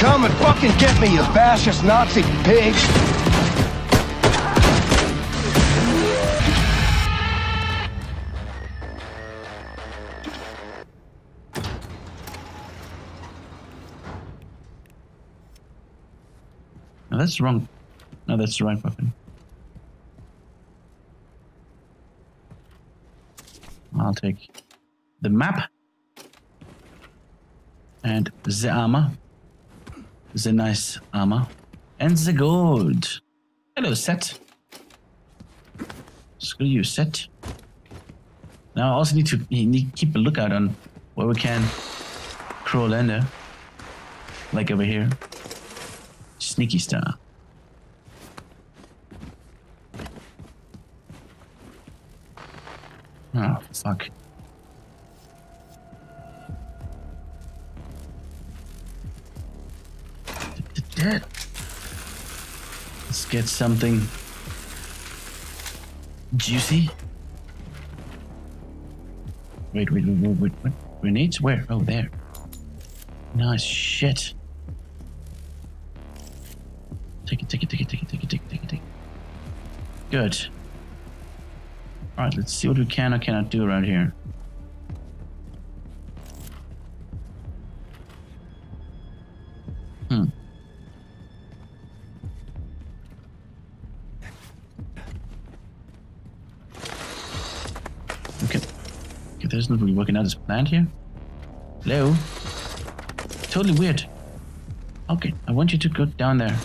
Come and fucking get me, you fascist Nazi pig! No, that's wrong. No, that's the right weapon. I'll take the map and the armor, the nice armor, and the gold. Hello, set. Screw you, set. Now I also need to need keep a lookout on where we can crawl there, like over here. Sneaky star. Oh, fuck. Dead. Let's get something juicy. Wait, wait, wait, wait, wait? Grenades? Where? Oh, there. Nice shit. Take it, take it, take it, take it, take it, take it, take it, take it. Good. Alright, let's see what we can or cannot do around here. Not really working out as planned here. Hello? Totally weird. Okay, I want you to go down there.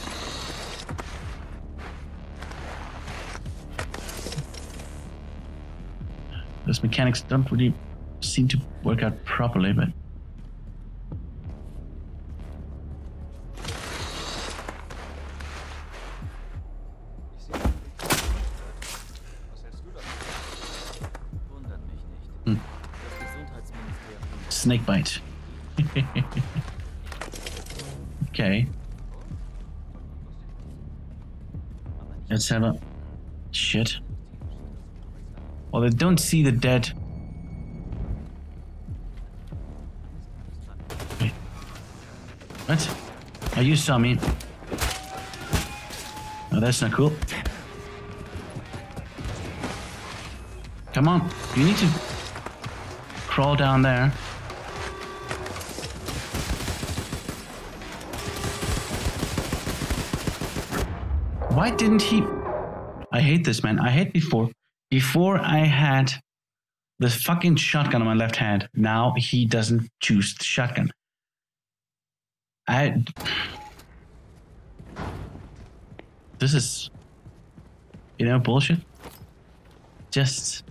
Those mechanics don't really seem to work out properly, but Gesundheitsministerium snakebite. okay. Let's have a shit. Well, they don't see the dead. What? Oh, you saw me. Oh, that's not cool. Come on, you need to crawl down there. Why didn't he? I hate this man. I hate before. Before I had the fucking shotgun on my left hand. Now he doesn't choose the shotgun. I. This is, you know, bullshit. Just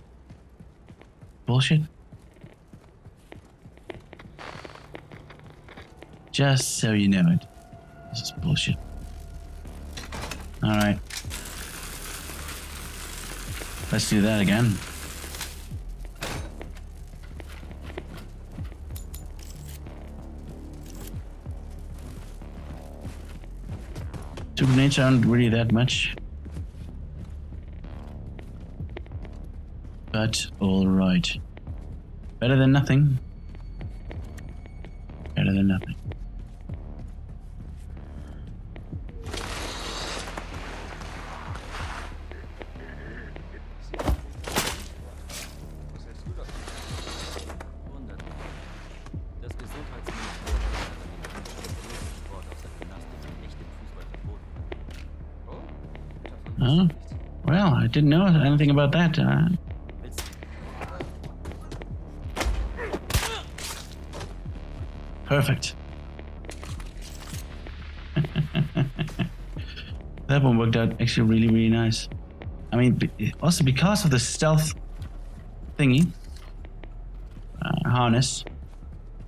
bullshit. Just so you know it. This is bullshit. Alright. Let's do that again. Two grenades aren't really that much. But alright. Better than nothing. Better than nothing. Didn't know anything about that. Uh, perfect. that one worked out actually really, really nice. I mean, also because of the stealth thingy, uh, harness,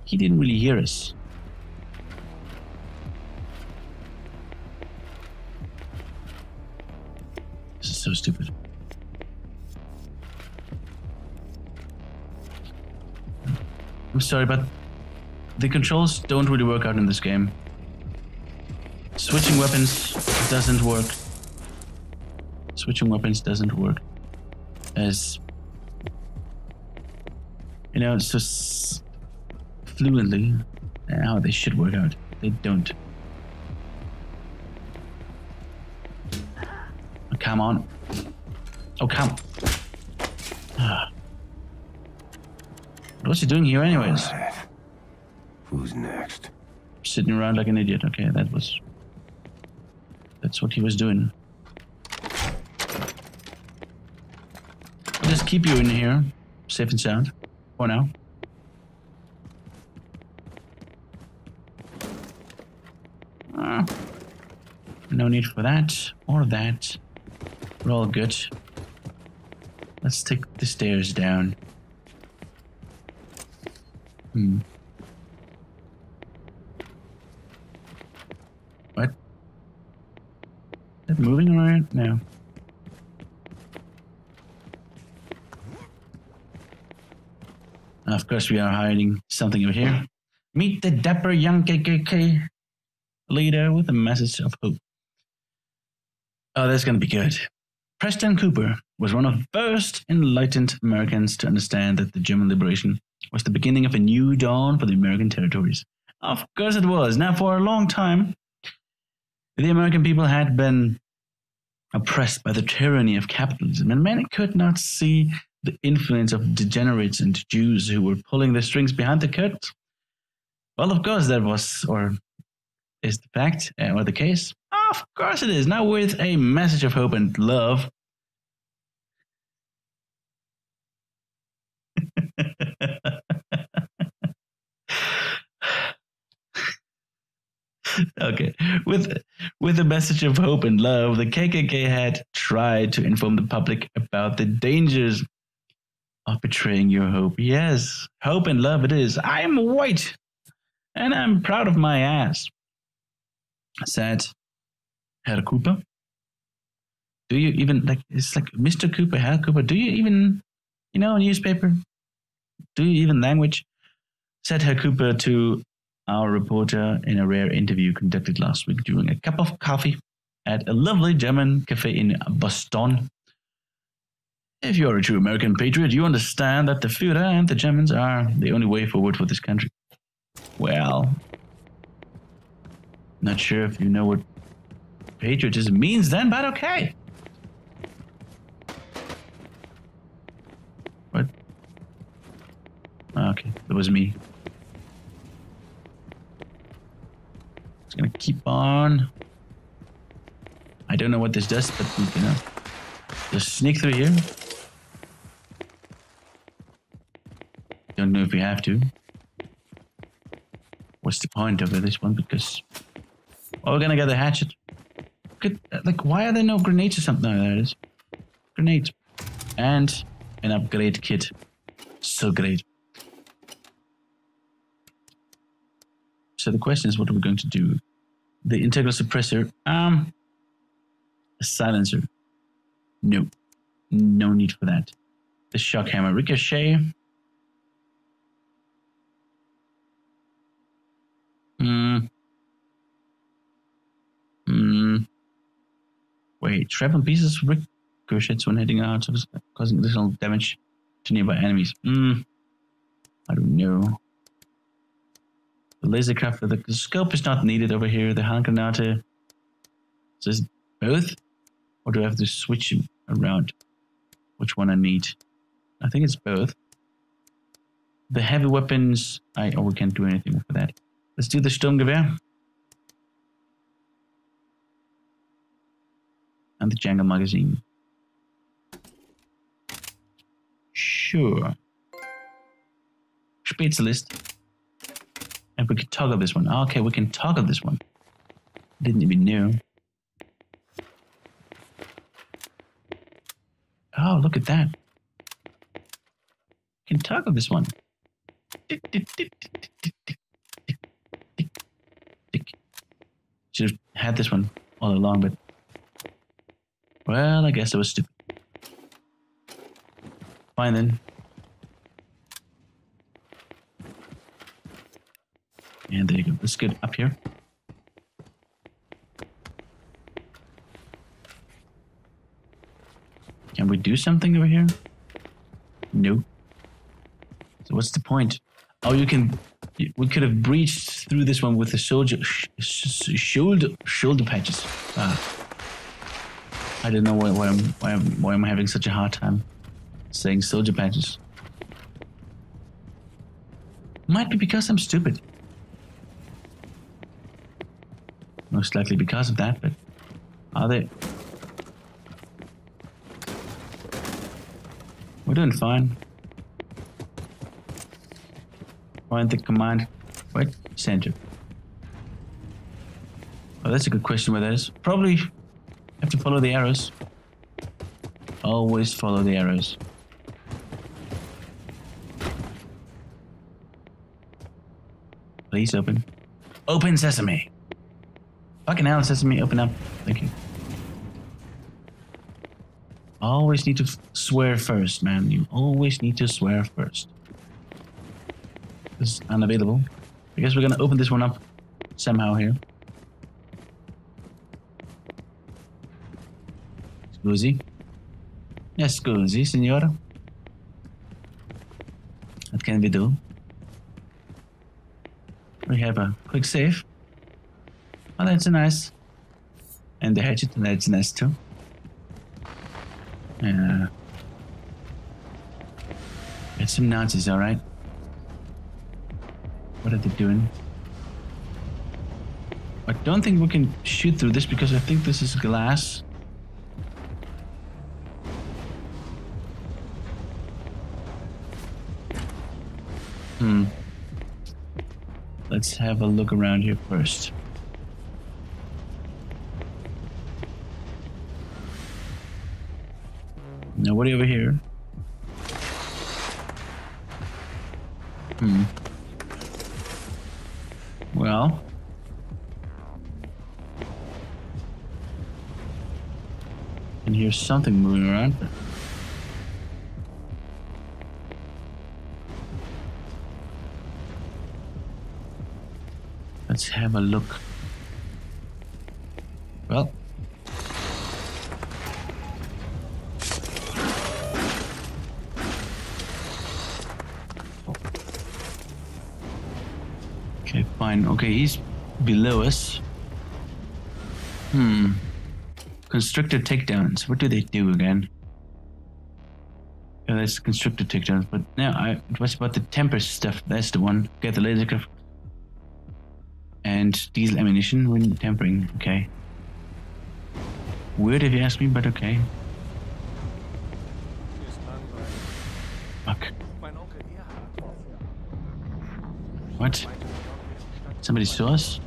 he didn't really hear us. sorry, but the controls don't really work out in this game. Switching weapons doesn't work. Switching weapons doesn't work. As you know, it's just fluently uh, how they should work out. They don't. Oh, come on. Oh, come. What's he doing here, anyways? Alright. Who's next? Sitting around like an idiot. Okay, that was. That's what he was doing. I'll just keep you in here, safe and sound, for now. Ah, no need for that or that. We're all good. Let's take the stairs down. Hmm. What? Is it moving around? No. Of course, we are hiding something over here. Meet the dapper young KKK leader with a message of hope. Oh, that's going to be good. Preston Cooper was one of the first enlightened Americans to understand that the German liberation was the beginning of a new dawn for the American territories. Of course it was. Now, for a long time, the American people had been oppressed by the tyranny of capitalism, and many could not see the influence of degenerates and Jews who were pulling the strings behind the curtains. Well, of course, that was or is the fact uh, or the case. Of course, it is. Now, with a message of hope and love. okay with with a message of hope and love the kkk had tried to inform the public about the dangers of betraying your hope yes hope and love it is i am white and i'm proud of my ass said herr cooper do you even like it's like mr cooper herr cooper do you even you know newspaper do you even language said herr cooper to our reporter in a rare interview conducted last week during a cup of coffee at a lovely German cafe in Boston. If you're a true American patriot, you understand that the Führer and the Germans are the only way forward for this country. Well, not sure if you know what patriotism means then, but okay. What? Okay, that was me. It's gonna keep on. I don't know what this does, but can uh, just sneak through here. Don't know if we have to. What's the point of this one? Because oh, we're gonna get the hatchet. Like, why are there no grenades or something? No, there it is. Grenades and an upgrade kit. So great. So the question is, what are we going to do? The integral suppressor, um, a silencer. No, no need for that. The shock hammer, ricochet. Hmm. Hmm. Wait, shrapnel pieces ricochets when hitting out, causing additional damage to nearby enemies. Hmm. I don't know. The laser craft, the scope is not needed over here. The hand granate. So is both? Or do I have to switch around? Which one I need? I think it's both. The heavy weapons, I oh we can't do anything for that. Let's do the Sturmgewehr. And the Jenga magazine. Sure. Spezialist. And we can toggle this one. Ah, okay, we can toggle this one. Didn't even know. Oh, look at that. Can toggle this one. Should have had this one all along, but well, I guess it was stupid. Fine then. And there you go. Let's get up here. Can we do something over here? No. So what's the point? Oh, you can. We could have breached through this one with the soldier sh- sh- shoulder shoulder patches. Ah. I don't know why, why, I'm, why, I'm, why I'm having such a hard time saying soldier patches. Might be because I'm stupid. Most likely because of that, but are they? We're doing fine. Find the command. Wait, center. Oh, that's a good question where that is. Probably have to follow the arrows. Always follow the arrows. Please open. Open sesame. Fucking hell, sesame, open up. Thank you. Always need to swear first, man. You always need to swear first. This is unavailable. I guess we're gonna open this one up somehow here. Scusi. Yes, scusi, signora. What can we do? We have a quick save. Oh, that's nice. And the hatchet, that's nice too. Uh, yeah. It's some Nazis, alright. What are they doing? I don't think we can shoot through this because I think this is glass. Have a look around here first. Nobody over here. Hmm. Well. And here's something moving around. Let's have a look. Well. Okay, fine. Okay, he's below us. Hmm. Constricted takedowns. What do they do again? Yeah, that's constricted takedowns. But now I it was about the temper stuff. That's the one. Get the laser cuff. And diesel ammunition when tempering. Okay. Weird if you ask me, but okay. Fuck. What? Somebody saw us?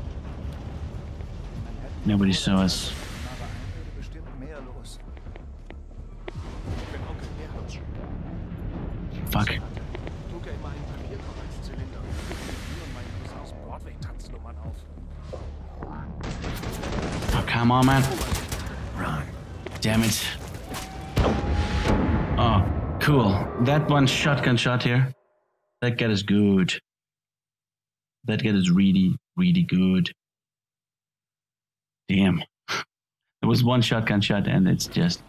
Nobody saw us. Come on, man. Run. Damn it. Oh, cool. That one shotgun shot here. That guy is good. That guy is really, really good. Damn. There was one shotgun shot and it's just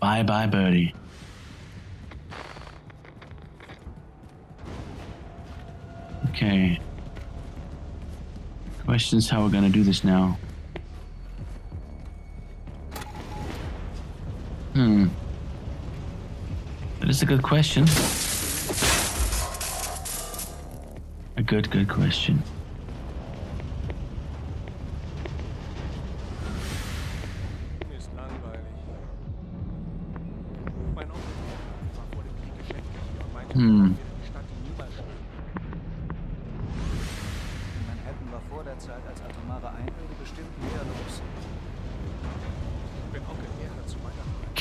bye bye birdie. Okay. Questions how we're gonna do this now. Hmm. That is a good question. A good, good question. Mir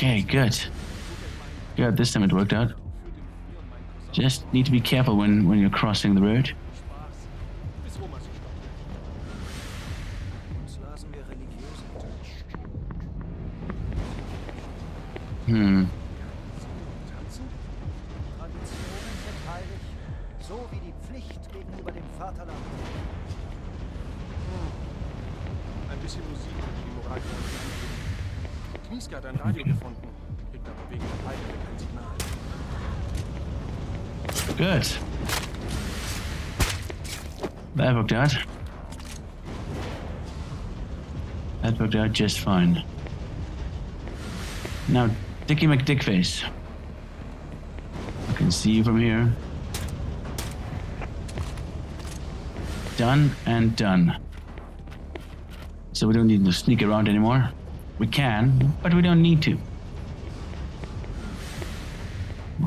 Okay, good. Good. This time it worked out. Just need to be careful when when you're crossing the road. Hat ein Radio gefunden, kriegt aber wegen der kein Signal. Good. That worked out. That worked out just fine. Now, Dickie McDickface. I can see you from here. Done and done. So we don't need to sneak around anymore. We can, but we don't need to.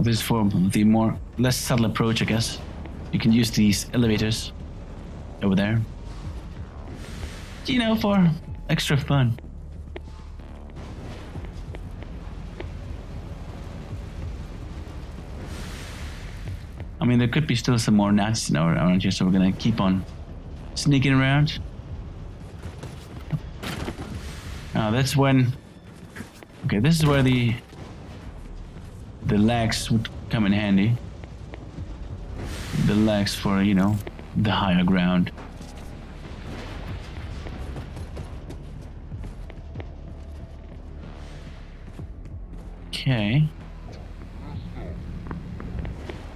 This is for the more less subtle approach, I guess. You can use these elevators over there. You know, for extra fun. I mean, there could be still some more gnats you know, around here, so we're gonna keep on sneaking around. Now that's when. Okay, this is where the the legs would come in handy. The legs for you know the higher ground. Okay.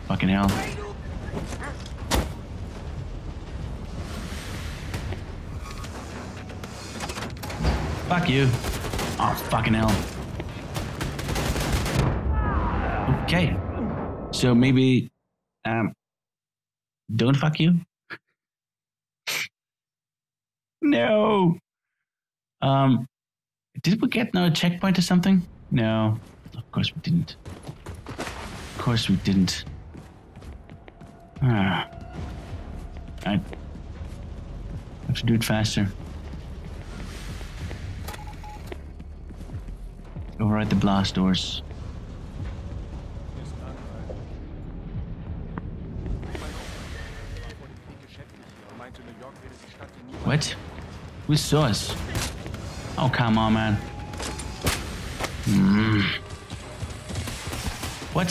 Fucking hell. Fuck you. Oh, fucking hell. Okay. So maybe, um, don't fuck you? no. Um, did we get another checkpoint or something? No. Of course we didn't. Of course we didn't. Ah. I have to do it faster. Die the blast doors. What? Who saw us? Oh, come on, man. Mm. What?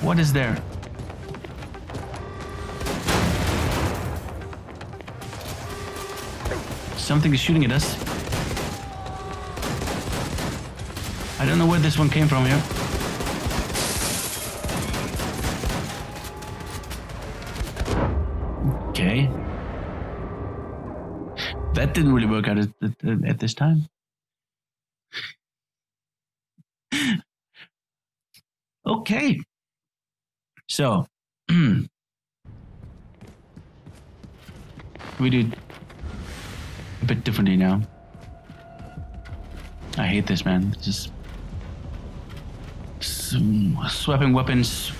What is there? Something is shooting at us. I don't know where this one came from here. Okay. That didn't really work out at, at, at this time. okay. So, we do a bit differently now. I hate this, man. This is swapping weapons.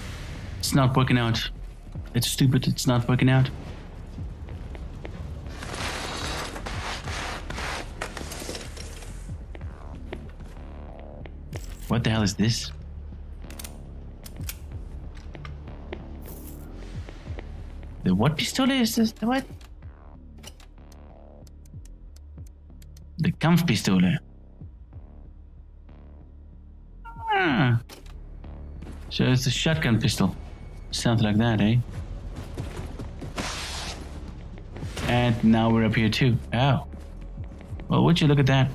It's not working out. It's stupid. It's not working out. What the hell is this? The what pistol is this? The what? The Kampfpistole. So it's a shotgun pistol. Sounds like that, eh? And now we're up here too. Oh. Well, would you look at that?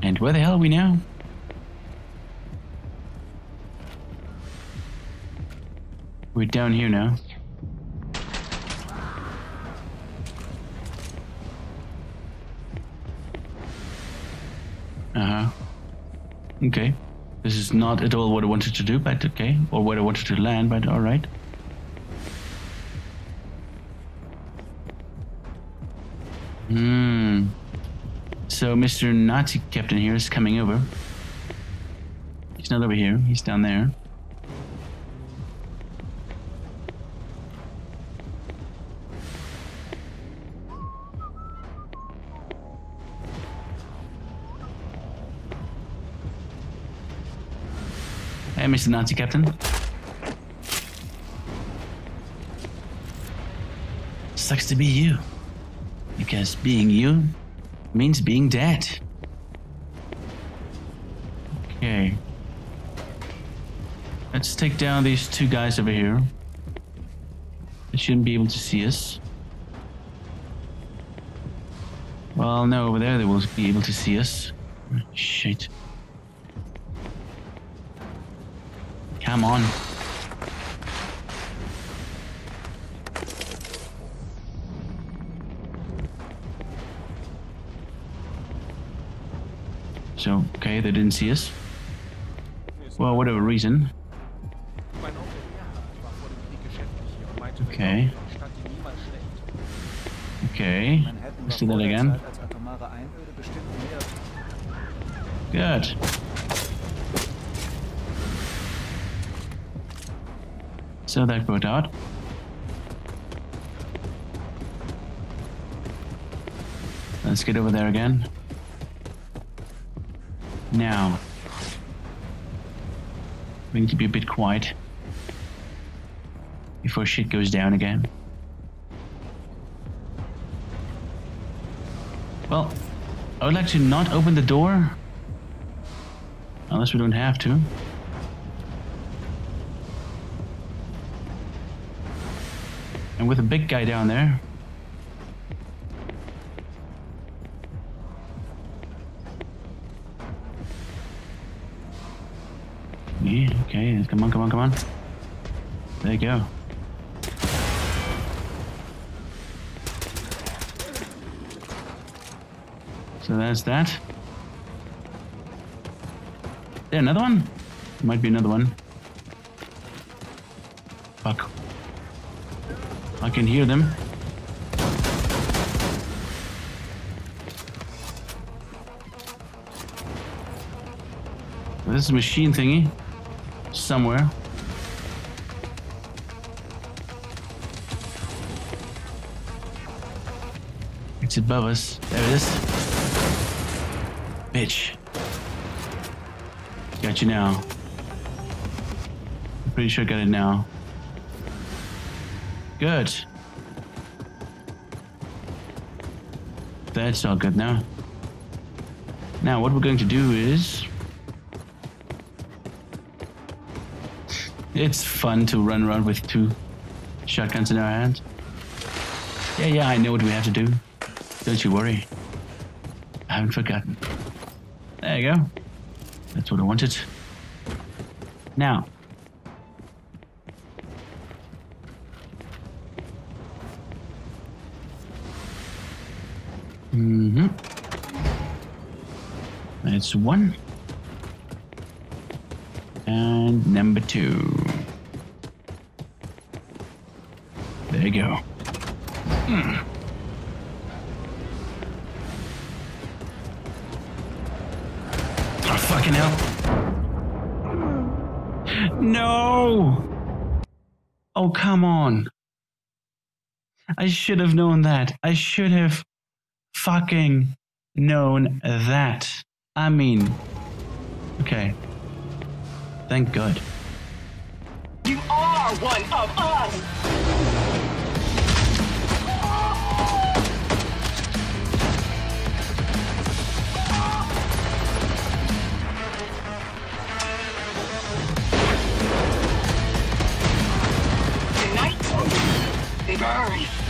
And where the hell are we now? We're down here now. Okay. This is not at all what I wanted to do, but okay. Or what I wanted to land, but alright. Hmm. So Mr. Nazi Captain here is coming over. He's not over here. He's down there. Mr. Nazi Captain. Sucks to be you. Because being you means being dead. Okay. Let's take down these two guys over here. They shouldn't be able to see us. Well, no, over there they will be able to see us. Shit. Come on. So, okay, they didn't see us. Well, whatever reason. Okay. Okay. Let's that again. Good. So that worked out. Let's get over there again. Now, we need to be a bit quiet before shit goes down again. Well, I would like to not open the door Unless we don't have to. And with a big guy down there. Yeah, okay, come on, come on, come on. There you go. So there's that. There another one? Might be another one. Fuck. I can hear them. This machine thingy. Somewhere. It's above us. There it is. Bitch. Got you now. I'm pretty sure I got it now. Good. That's all good now. Now, what we're going to do is. It's fun to run around with two shotguns in our hands. Yeah, yeah, I know what we have to do. Don't you worry. I haven't forgotten. There you go. That's what I wanted. Now. Mm-hmm. That's one. And number two. There you go. Oh, fucking hell. No! Oh, come on. I should have known that. I should have fucking known that. I mean, okay. Thank God. You are one of us! Tonight, they burn.